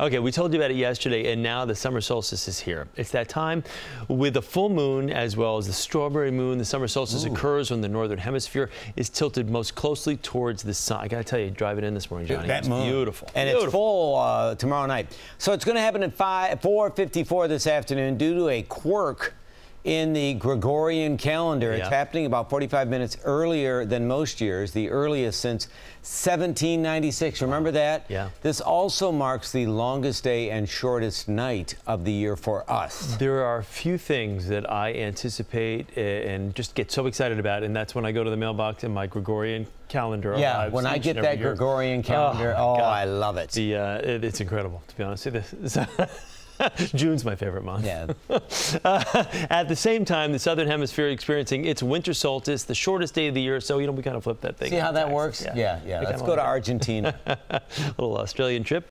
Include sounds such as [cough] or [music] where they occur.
Okay, we told you about it yesterday, and now the summer solstice is here. It's that time with the full moon as well as the strawberry moon. The summer solstice Ooh. occurs when the northern hemisphere is tilted most closely towards the sun. I got to tell you, driving in this morning, Johnny, that moon. beautiful. And beautiful. it's full uh, tomorrow night. So it's going to happen at 5, 4.54 this afternoon due to a quirk in the Gregorian calendar. Yeah. It's happening about 45 minutes earlier than most years, the earliest since 1796. Remember that? Yeah. This also marks the longest day and shortest night of the year for us. There are a few things that I anticipate eh, and just get so excited about, and that's when I go to the mailbox and my Gregorian calendar. Yeah, when I get that. Gregorian calendar, oh, oh I love it. The, uh, it. It's incredible, to be honest. [laughs] [laughs] June's my favorite month. Yeah. uh, [laughs] at the same time, the southern hemisphere experiencing its winter solstice, the shortest day of the year. So you know we kind of flip that thing. See how that works? Yeah, yeah. yeah. Let's go to Argentina. [laughs] little Australian trip.